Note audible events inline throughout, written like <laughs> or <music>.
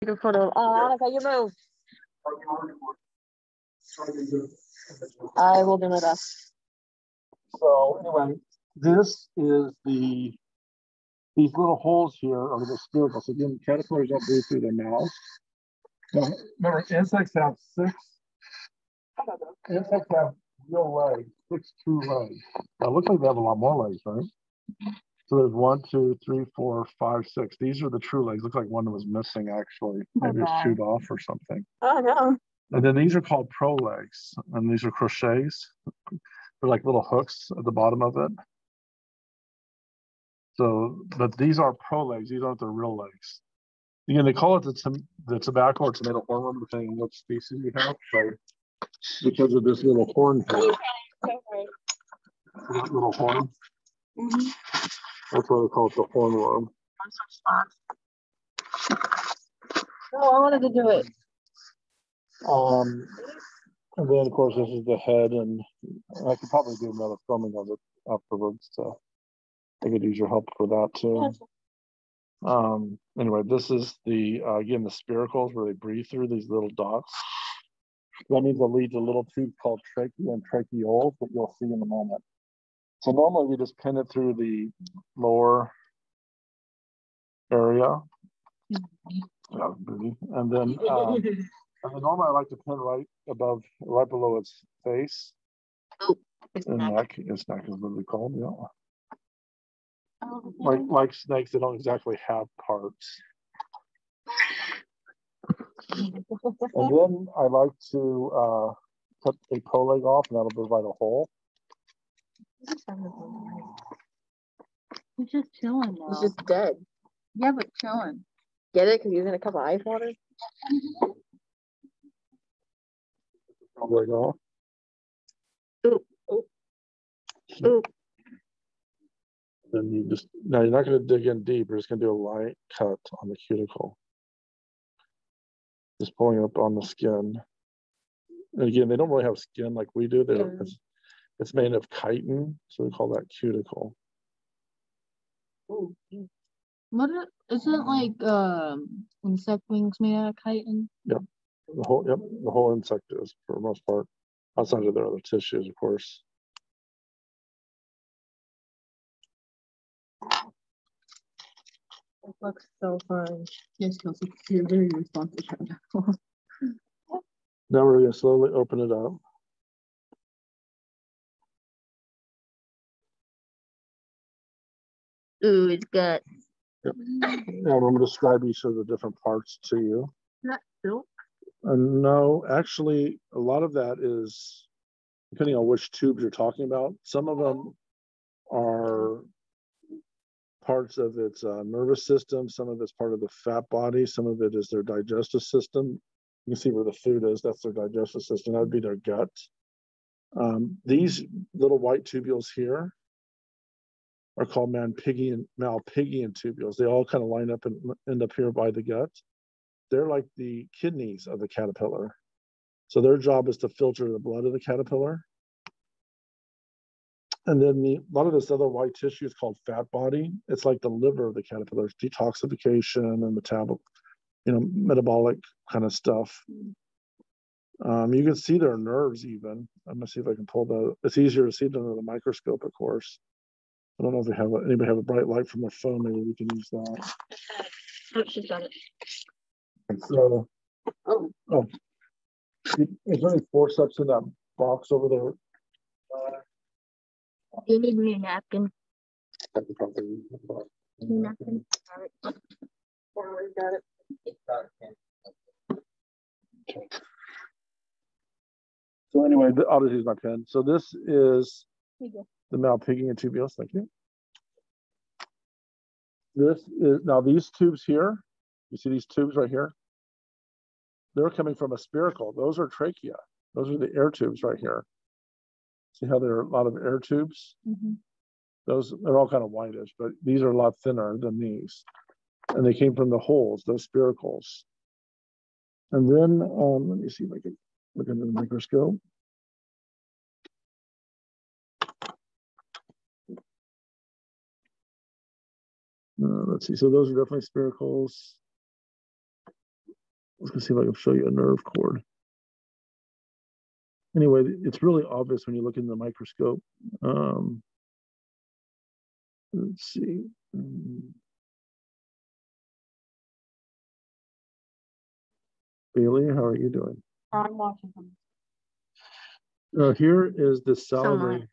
Take a photo. Oh, Annika, you move. I will do my best. So anyway, this is the these little holes here are the spiracles. Again, caterpillars don't breathe through their mouths. Remember, insects have six. Insects have real legs, six true legs. Now, it looks like they have a lot more legs, right? So there's one, two, three, four, five, six. These are the true legs. Look like one was missing actually. Maybe it's chewed off or something. Oh no. And then these are called pro legs, and these are crochets. They're like little hooks at the bottom of it. So, but these are pro legs. These aren't the real legs. Again, they call it the, the tobacco or tomato hornworm, depending on what species you have. So, because of this little horn here, that little horn. Mm -hmm. That's why they call it the hornworm. No, I wanted to do it. Um, and then of course this is the head, and I could probably do another filming of it afterwards. So I could use your help for that too. Um, anyway, this is the uh, again the spiracles where they breathe through these little dots. That means they'll lead to little tubes called trachea and tracheoles that you'll see in a moment. So normally we just pin it through the lower area. And then um, <laughs> and then normally I like to pin right above, right below its face. Oh, its neck. Its neck is what we call yeah. Oh, like like snakes, they don't exactly have parts. <laughs> and then I like to uh, cut a pro leg off, and that'll provide a hole. He's just chilling now. He's just dead. Yeah, but chilling. Get it? Because he's in a cup of ice water? Leg off. Oop, oop, oop. Then you just, now you're not going to dig in deep. You're just going to do a light cut on the cuticle. Just pulling up on the skin. And again, they don't really have skin like we do. They're, yeah. it's, it's made of chitin, so we call that cuticle. What isn't like um, insect wings made out of chitin? Yep. The whole yep, the whole insect is for the most part. Outside of their other tissues, of course. It looks so fun. Yes, Kelsey, you're very responsive now. <laughs> now we're gonna slowly open it up. Ooh, it's good. Yep. Now I'm going to describe each of the different parts to you. Not silk? Uh, no, actually, a lot of that is depending on which tubes you're talking about. Some of them are parts of its uh, nervous system. Some of it's part of the fat body. Some of it is their digestive system. You can see where the food is. That's their digestive system. That would be their gut. Um, these little white tubules here are called Malpighian, Malpighian tubules. They all kind of line up and end up here by the gut. They're like the kidneys of the caterpillar. So their job is to filter the blood of the caterpillar. And then the, a lot of this other white tissue is called fat body. It's like the liver of the caterpillar, detoxification and metabolic, you know, metabolic kind of stuff. Um, you can see their nerves even. I'm gonna see if I can pull that. It's easier to see them under the microscope, of course. I don't know if they have a, anybody have a bright light from their phone. Maybe we can use that. Oh, she's got it. So, oh, oh, is there any forceps in that box over there? Uh, you need me a napkin. Napkin. Napkin. Got it. Okay. So anyway, I'll just use my pen. So this is the Malpighian tubules. Thank you. This is now these tubes here. You see these tubes right here? They're coming from a spiracle. Those are trachea. Those are the air tubes right here. See how there are a lot of air tubes? Mm -hmm. Those they're all kind of whitish, but these are a lot thinner than these. And they came from the holes, those spiracles. And then um, let me see if I can look under the microscope. Uh, let's see. So those are definitely spiracles. Let's see if I can show you a nerve cord. Anyway, it's really obvious when you look in the microscope. Um, let's see. Bailey, how are you doing? I'm watching them. Uh, here is the salivary.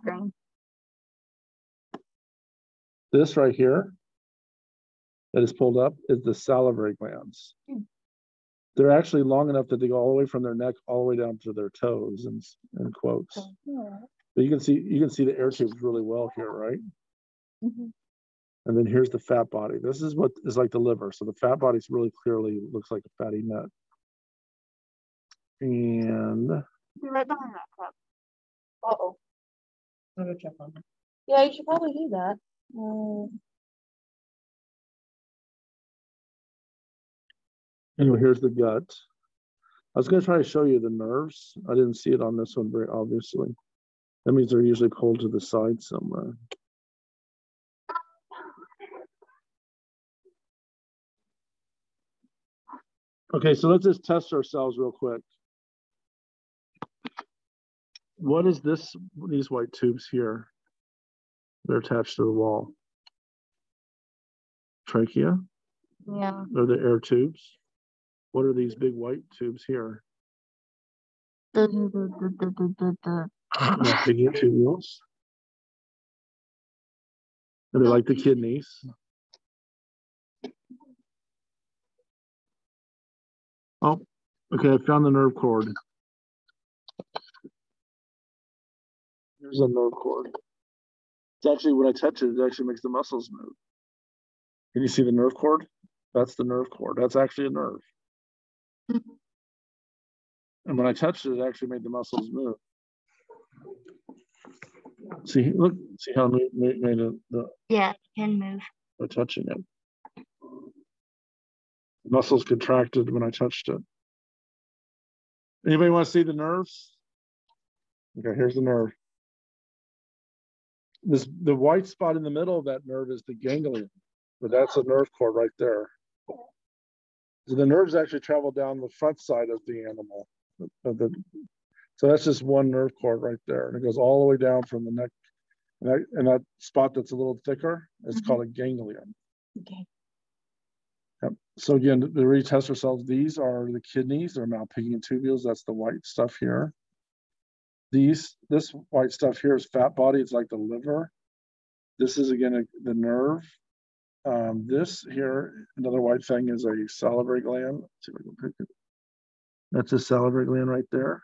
screen. This right here that is pulled up is the salivary glands. Hmm. They're actually long enough that they go all the way from their neck all the way down to their toes and in quotes. But you can see you can see the air tubes really well here, right? Mhm. And then here's the fat body. This is what is like the liver. So the fat body's really clearly looks like a fatty nut. And Right behind that cup. Uh-oh. I'm gonna check on that. Yeah, you should probably do that. Um, anyway, here's the gut. I was gonna try to show you the nerves. I didn't see it on this one very obviously. That means they're usually pulled to the side somewhere. Okay, so let's just test ourselves real quick. What is this, these white tubes here? They're attached to the wall. Trachea, Yeah. are the air tubes? What are these big white tubes here? The, the, the, the, tubules. Are they like the kidneys? Oh, okay, I found the nerve cord. Here's a nerve cord. It's actually, when I touch it, it actually makes the muscles move. Can you see the nerve cord? That's the nerve cord. That's actually a nerve. Mm-hmm. And when I touched it, it actually made the muscles move. See, look, see how it made, made it, the, Yeah, it can move. by touching it. Muscles contracted when I touched it. Anybody want to see the nerves? Okay, here's the nerve. This the white spot in the middle of that nerve is the ganglion, but that's a nerve cord right there. So the nerves actually travel down the front side of the animal. of the- so that's just one nerve cord right there, and it goes all the way down from the neck. And that, and that spot that's a little thicker is Mhm. called a ganglion. okay. Yep. So again, to retest ourselves, these are the kidneys, they're malpighian tubules, that's the white stuff here. These, this white stuff here is fat body, it's like the liver. This is again, a- the nerve. Um, this here, another white thing is a salivary gland. Let's see if I can pick it. That's a salivary gland right there.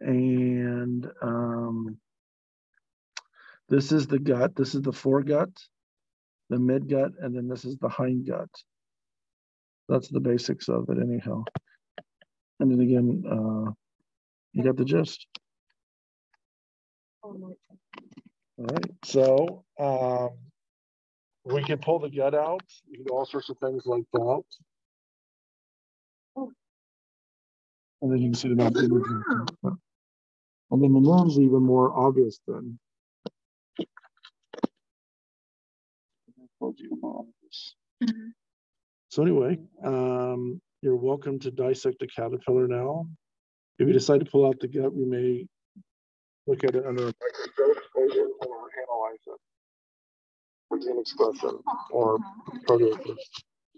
And, um, this is the gut, this is the foregut the midgut, and then this is the hindgut. That's the basics of it anyhow. And then again, uh, you got the gist. All right, so um, we can pull the gut out. You can do all sorts of things like that. And then you can see the mouth. And then the are even more obvious then. told you about this. Mhm. So anyway, um, you're welcome to dissect a caterpillar now. If you decide to pull out the gut, we may look at it under a microscope or analyze it for gene expression or proteases.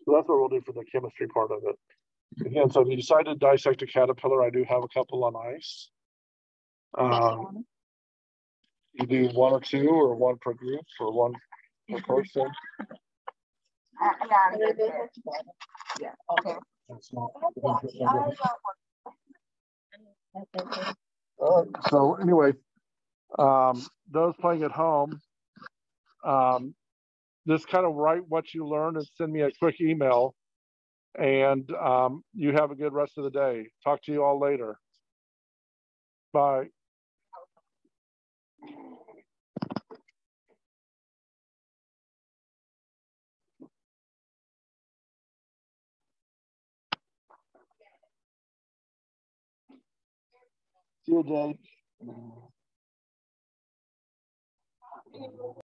So that's what we'll do for the chemistry part of it. Again, so if you decide to dissect a caterpillar, I do have a couple on ice. Um, you do one or two or one per group or one per person. <laughs> Yeah, okay. So anyway, um, those playing at home, um, just kind of write what you learned and send me a quick email. And um, you have a good rest of the day. Talk to you all later. Bye. You, Jake.